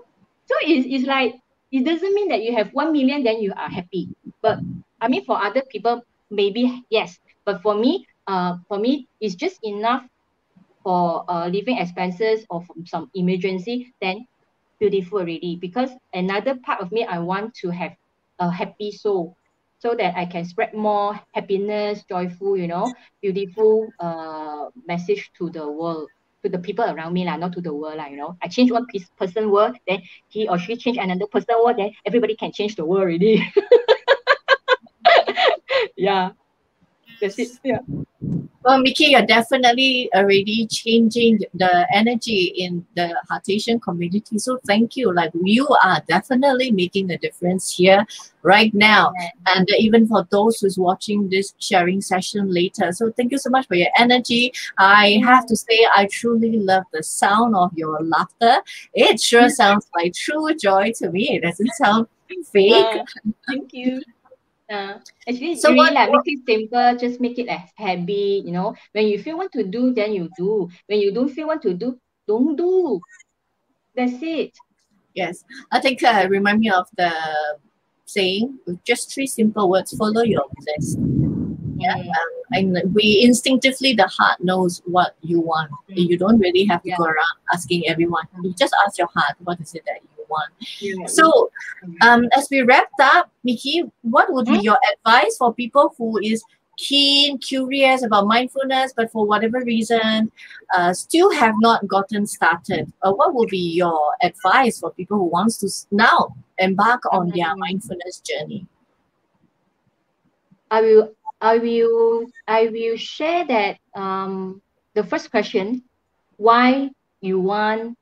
so it's, it's like it doesn't mean that you have 1 million then you are happy but i mean for other people maybe yes but for me uh for me it's just enough for uh, living expenses or from some emergency then beautiful already because another part of me i want to have a happy soul so that i can spread more happiness joyful you know beautiful uh message to the world to the people around me, lah, not to the world, lah, you know. I change one piece, person world, then he or she change another person world, then everybody can change the world already. yeah. That's it. Yeah. Well, Miki, you're definitely already changing the energy in the HeARTation community. So thank you. Like you are definitely making a difference here right now. And even for those who's watching this sharing session later. So thank you so much for your energy. I have to say, I truly love the sound of your laughter. It sure sounds like true joy to me. It doesn't sound fake. Thank you. Uh, actually, so really what, like make it simple, just make it a habit, you know. When you feel want to do, then you do. When you don't feel want to do, don't do. That's it. Yes. I think uh, remind me of the saying, just three simple words, follow your bliss. Yeah. Mm. Um, and we instinctively, the heart knows what you want. Mm. You don't really have to yeah. go around asking everyone. You just ask your heart, what is it that you one. Yeah. So, um, as we wrapped up, Miki, what would mm-hmm. be your advice for people who is keen, curious about mindfulness, but for whatever reason, uh, still have not gotten started, uh, what would be your advice for people who wants to now embark on their Mm-hmm. mindfulness journey? I will I will I will share that um the first question, why you want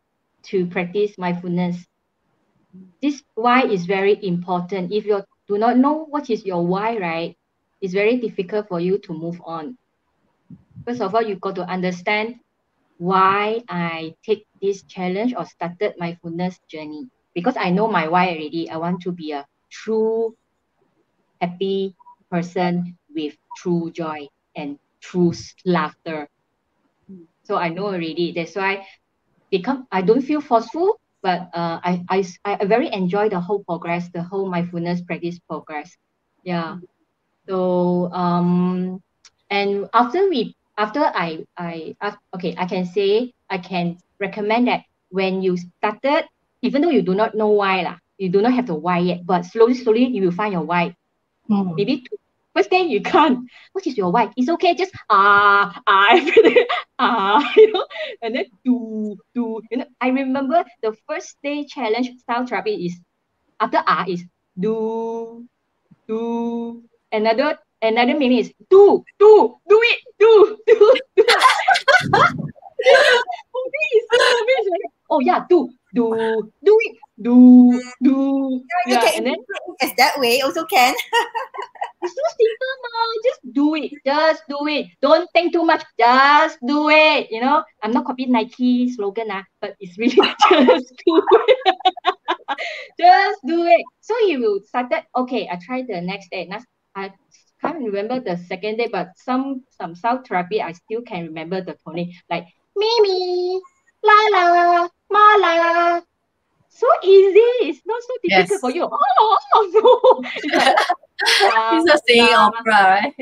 to practice mindfulness. This why is very important. If you do not know what is your why, right, it's very difficult for you to move on. First of all, you got to understand why I take this challenge or started mindfulness journey. Because I know my why already. I want to be a true happy person with true joy and true laughter. So I know already. That's why become I don't feel forceful, but uh, I, I I very enjoy the whole progress, the whole mindfulness practice progress. Yeah. So um and after we after I I af- okay I can say I can recommend that when you started, even though you do not know why lah, you do not have the why yet, but slowly slowly you will find your why Hmm. maybe first day you can't. What is your why? It's okay, just ah ah everything ah you know, and then do do you know. I remember the first day challenge sound therapy is after ah is do do another another meaning is do do do it do do do. Oh yeah, do do do it do do yeah, can and then as that way also can. It's so simple, ma. Just do it. Just do it. Don't think too much. Just do it. You know, I'm not copying Nike slogan, ah, but it's really just do it. just do it. So you will start that. Okay, I tried the next day. Next, I can't remember the second day, but some some sound therapy, I still can remember the tone. Like Mimi, la la, ma la. So easy. It's not so difficult Yes. for you. Oh, oh no. It's like, ah, It's a singing opera, right?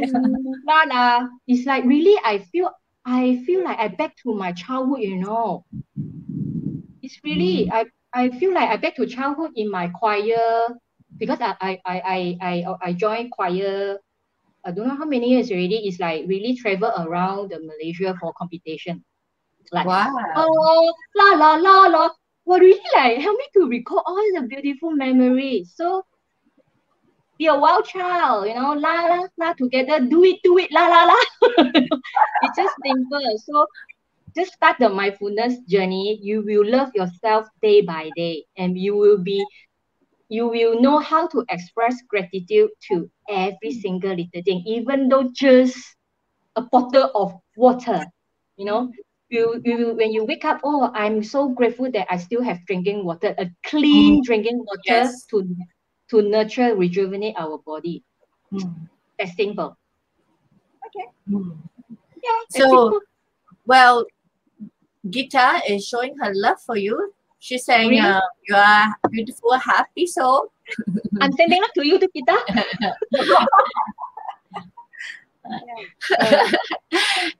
La la. It's like really I feel I feel like I back to my childhood, you know. It's really I I feel like I back to childhood in my choir because I I I I I, I joined choir I don't know how many years already. It's like really travel around the Malaysia for competition. Like Wow. oh la la la la. Well, really like help me to recall all the beautiful memories. So be a wild child, you know, la la la together, do it, do it, la la la. it's just simple. So just start the mindfulness journey. You will love yourself day by day, and you will be you will know how to express gratitude to every single little thing, even though just a bottle of water, you know. You, you when you wake up, oh, I'm so grateful that I still have drinking water, a clean drinking water Yes. to to nurture, rejuvenate our body. Hmm. That's simple. Hmm. Yeah. So, simple. well, Gita is showing her love for you. She's saying, Really? uh, you are beautiful, happy soul. I'm sending love to you, to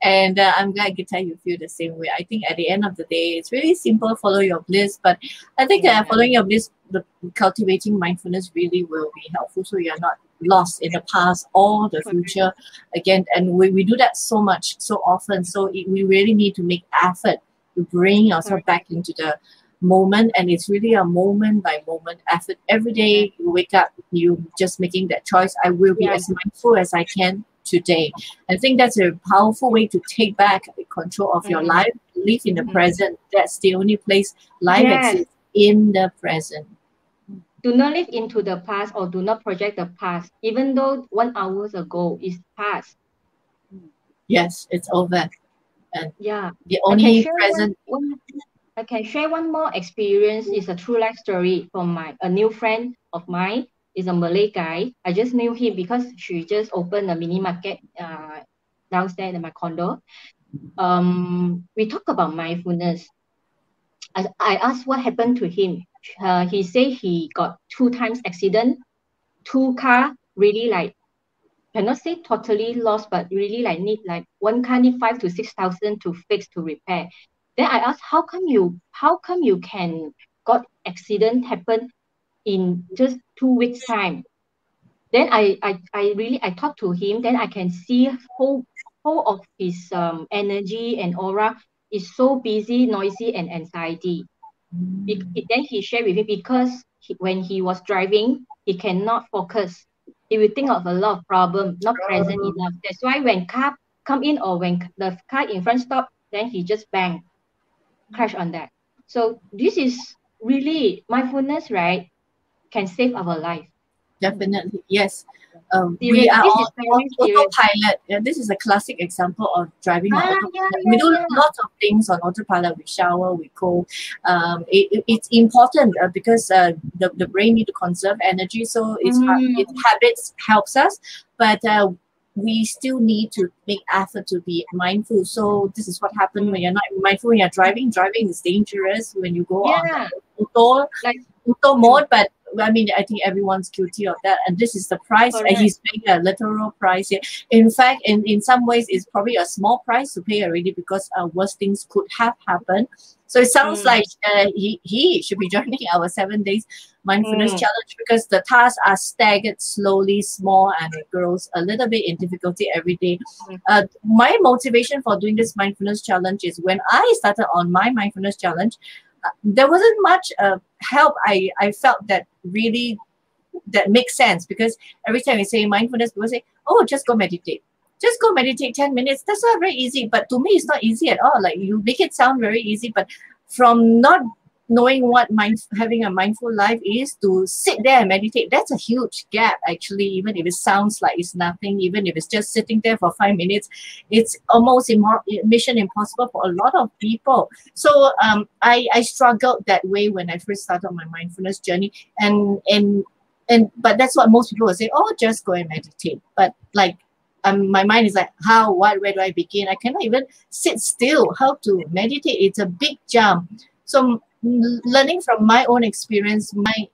And uh, I'm glad, Gita, you feel the same way. I think at the end of the day, it's really simple. Follow your bliss, but I think uh, following your bliss, the cultivating mindfulness really will be helpful. So you're not lost in the past or the future again. And we, we do that so much, so often. So it, we really need to make effort to bring ourselves back into the moment and it's really a moment by moment effort every day you wake up you just making that choice i will be Yeah. as mindful as i can today i think that's a powerful way to take back control of your Mhm. life live in the Mhm. present that's the only place life Yes. exists in the present Do not live into the past or do not project the past, even though one hours ago is past. yes it's over And Yeah. the only present one, one I can share one more experience. It's a true life story from my a new friend of mine. Is a Malay guy. I just knew him because she just opened a mini market uh, downstairs in my condo. Um, we talk about mindfulness. I, I asked what happened to him. Uh, he said he got two times accident, two car really like cannot say totally lost, but really like need like one car need five to six thousand to fix to repair. Then I asked, how come you how come you can got accident happen in just two weeks time? then I, I I really I talk to him, then I can see whole whole of his um energy and aura is so busy, noisy, and anxiety. Then he shared with me because he, when he was driving, he cannot focus. He will think of a lot of problem, not present enough. That's why when car come in or when the car in front stop, then he just bang, crash on that. So this is really mindfulness, right? Can save our life. Definitely, yes. Um, Serious. we are This on is autopilot. Yeah, this is a classic example of driving on Ah, autopilot. yeah, we do yeah. lots of things on autopilot. We shower, we cook. Um, it, it- it's important uh, because uh, the, the brain need to conserve energy. So its, Mm. its habits helps us, but uh, we still need to make effort to be mindful. So this is what happens when you're not mindful when you're driving. Driving is dangerous when you go on Yeah. auto Like- auto mode, but I mean, I think everyone's guilty of that, and this is the price. And he's paying a literal price here. In fact, in, in some ways, it's probably a small price to pay already because uh, worse things could have happened. So it sounds Mm. like uh, he he should be joining our seven days mindfulness Mm. challenge because the tasks are staggered slowly, small, and it grows a little bit in difficulty every day. Mm. Uh, my motivation for doing this mindfulness challenge is when I started on my mindfulness challenge, there wasn't much uh, help. I, I felt that really that makes sense because every time we say mindfulness, people say, "Oh, just go meditate." Just go meditate 10 minutes. That's not very easy. But to me, it's not easy at all. Like you make it sound very easy, but from not knowing what mind having a mindful life is to sit there and meditate. That's a huge gap actually. Even if it sounds like it's nothing even if it's just sitting there for five minutes it's almost mission impossible for a lot of people. So um i i struggled that way when i first started my mindfulness journey. And and and but that's what most people will say oh just go and meditate. But like um, my mind is like how? What? Where do i begin? I cannot even sit still. How to meditate? It's a big jump. So learning from my own experience my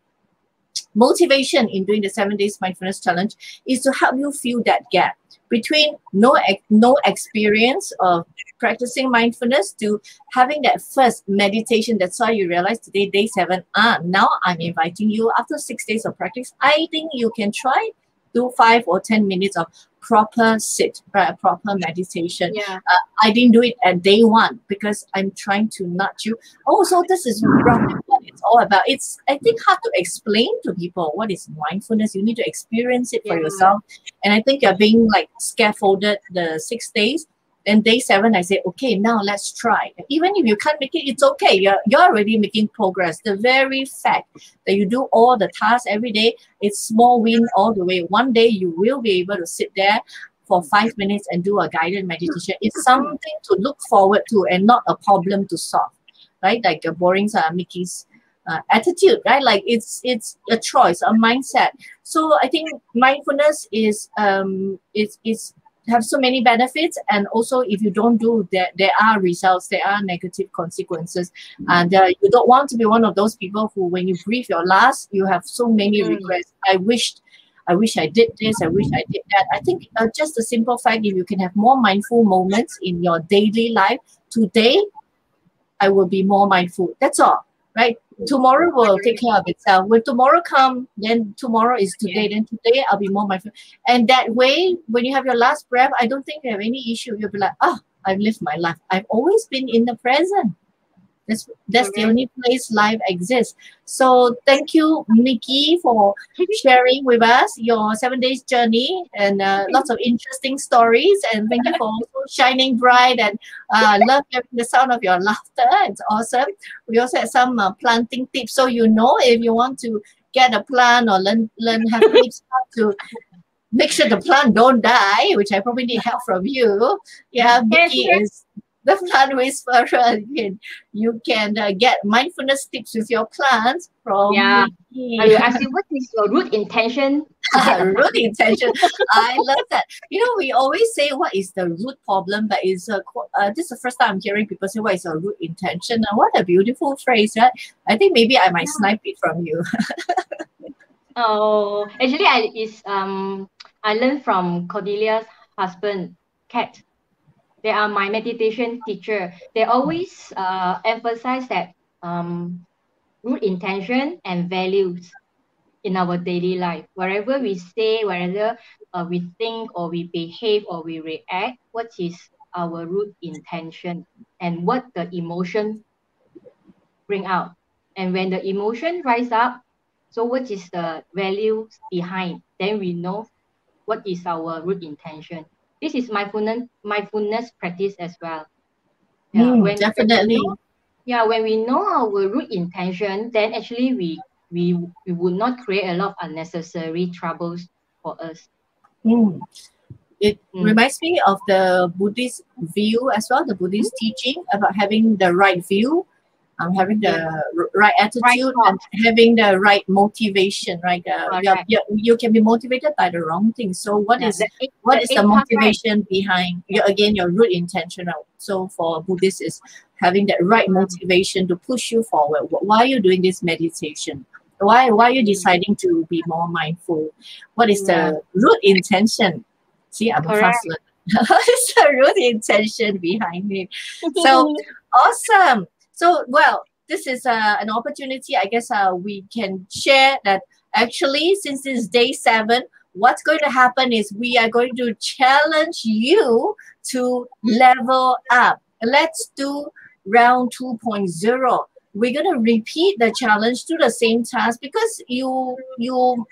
motivation in doing the seven days mindfulness challenge is to help you fill that gap between no no experience of practicing mindfulness to having that first meditation. That's why you realize today day seven ah now i'm inviting you. After six days of practice i think you can try do five or ten minutes of proper sit right proper meditation Yeah. Uh, I didn't do it at day one because I'm trying to nudge you. Oh, so this is roughly what it's all about. It's I think hard to explain to people what is mindfulness. You need to experience it for Yeah. yourself. And I think you're being like scaffolded the six days. Then day seven, I say, okay, now let's try. Even if you can't make it, it's okay. You're you're already making progress. The very fact that you do all the tasks every day, it's small win all the way. One day you will be able to sit there for five minutes and do a guided meditation. It's something to look forward to and not a problem to solve, right? Like the boring uh, Miki's uh, attitude, right? Like it's it's a choice, a mindset. So I think mindfulness is um is is have so many benefits and also if you don't do that there are results there are negative consequences and uh, you don't want to be one of those people who when you breathe your last you have so many Mm. regrets i wished I wish I did this. I wish I did that. I think uh, just the simple fact if you can have more mindful moments in your daily life today, I will be more mindful. That's all, right? Tomorrow will take care of itself. When tomorrow come, then tomorrow is today. Then today I'll be more mindful. And that way, when you have your last breath, I don't think you have any issue. You'll be like, oh, I've lived my life. I've always been in the present. That's that's the only place life exists. So thank you, Miki, for sharing with us your seven days journey and uh, lots of interesting stories. And thank you for shining bright and uh, love the sound of your laughter. It's awesome. We also had some uh, planting tips, so you know if you want to get a plant or learn learn have tips how to make sure the plant don't die, which I probably need help from you. Yeah, Yes, yes. is the plant whisperer. You can, you can uh, get mindfulness tips with your plants from Yeah. Miki. I will ask you what is your root intention? root intention. I love that. You know, we always say what is the root problem, but it's a uh, this is the first time I'm hearing people say what is a root intention. And what a beautiful phrase, right? I think maybe I might snipe it from you. Oh, actually, I is um I learned from Cordelia's husband, Kat. They are my meditation teacher. They always uh emphasize that um root intention and values. in our daily life. Wherever we say, wherever uh, we think or we behave or we react, what is our root intention and what the emotion bring out. And when the emotion rise up, so what is the value behind? Then we know what is our root intention. This is mindfulness mindfulness practice as well. Yeah, mm, when, definitely. Know, yeah, when we know our root intention, then actually we we we would not create a lot of unnecessary troubles for us. Mm. It mm. reminds me of the Buddhist view as well, the Buddhist mm. teaching about having the right view, um, having the right attitude, right and having the right motivation. Right, uh, you're, you're, you can be motivated by the wrong thing. So, what yeah, is the, what is the motivation right. behind? Your, again, your root intention. So, for Buddhists, is having that right motivation to push you forward. Why are you doing this meditation? Why, why are you deciding to be more mindful? What is yeah. the root intention? See, I'm Correct. a it's the root intention behind it. So awesome. So well, this is uh, an opportunity. I guess uh, we can share that actually since it's day seven, what's going to happen is we are going to challenge you to level up. Let's do round 2.0 we're going to repeat the challenge to the same task because you you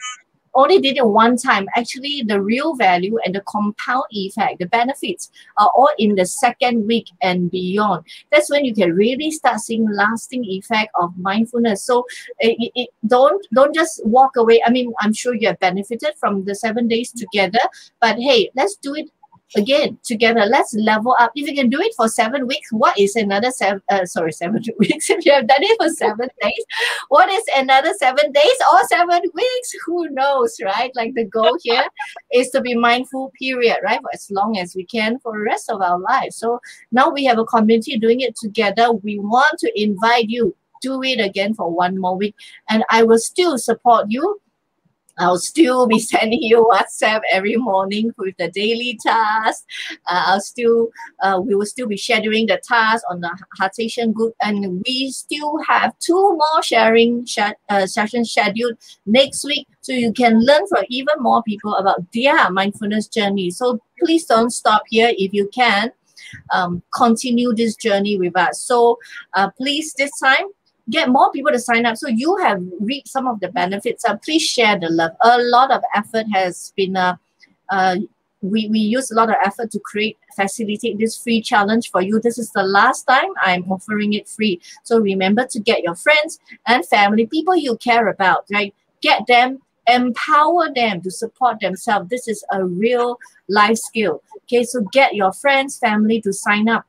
only did it one time. Actually the real value and the compound effect the benefits are all in the second week and beyond. That's when you can really start seeing lasting effect of mindfulness. So it, it, don't don't just walk away. I mean i'm sure you have benefited from the seven days together but hey let's do it again together let's level up. If you can do it for seven weeks what is another seven uh, sorry seven weeks? If you have done it for seven days what is another seven days or seven weeks? Who knows right? Like the goal here is to be mindful period right? For as long as we can for the rest of our lives. So now we have a community doing it together. We want to invite you. Do it again for one more week. And i will still support you I'll still be sending you WhatsApp every morning with the daily task. Uh, I'll still, uh, we will still be scheduling the task on the HeARTation group, and we still have two more sharing sh- uh, sessions scheduled next week, so you can learn from even more people about their mindfulness journey. So please don't stop here if you can. Um, continue this journey with us. So uh, please, this time get more people to sign up. So you have reaped some of the benefits. Uh, please share the love. A lot of effort has been uh, uh, we, we use a lot of effort to create facilitate this free challenge for you. This is the last time i'm offering it free. So remember to get your friends and family people you care about right? Get them empower them to support themselves. This is a real life skill. Okay so get your friends family to sign up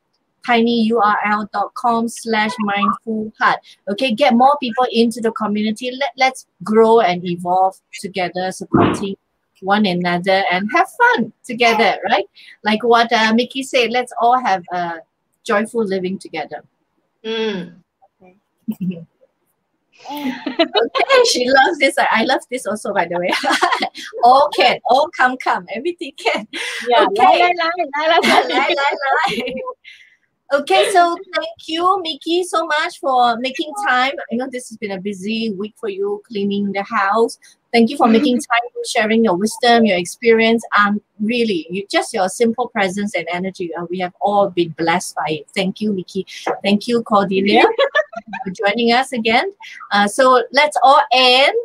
tinyurl.com slash mindful heart. Okay, get more people into the community. Let, let's grow and evolve together, supporting one another and have fun together, right? Like what uh, Miki said, let's all have a joyful living together. Mm. Okay. okay, she loves this. I love this also, by the way. all can, all come, come, everything can. Yeah, okay. lie, lie, lie, lie, lie, lie, lie. Okay, so thank you, Miki, so much for making time. I know this has been a busy week for you cleaning the house. Thank you for making time for sharing your wisdom, your experience, and really, you, just your simple presence and energy. Uh, we have all been blessed by it. Thank you, Miki. Thank you, Cordelia, for joining us again. Uh, so let's all end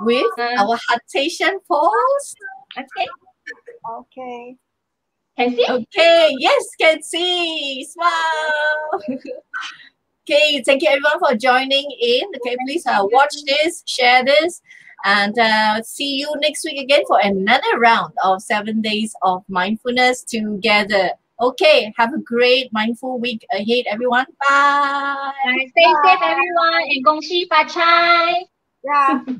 with uh, our HeARTation pose. Okay. Okay. Can see? Okay, yes, can see. Smile. okay, thank you everyone for joining in. Okay, please uh, watch this, share this, and uh, see you next week again for another round of seven days of mindfulness together. Okay, have a great mindful week ahead, everyone. Bye. Stay Bye. safe, everyone, and gong xi fa chai. Yeah.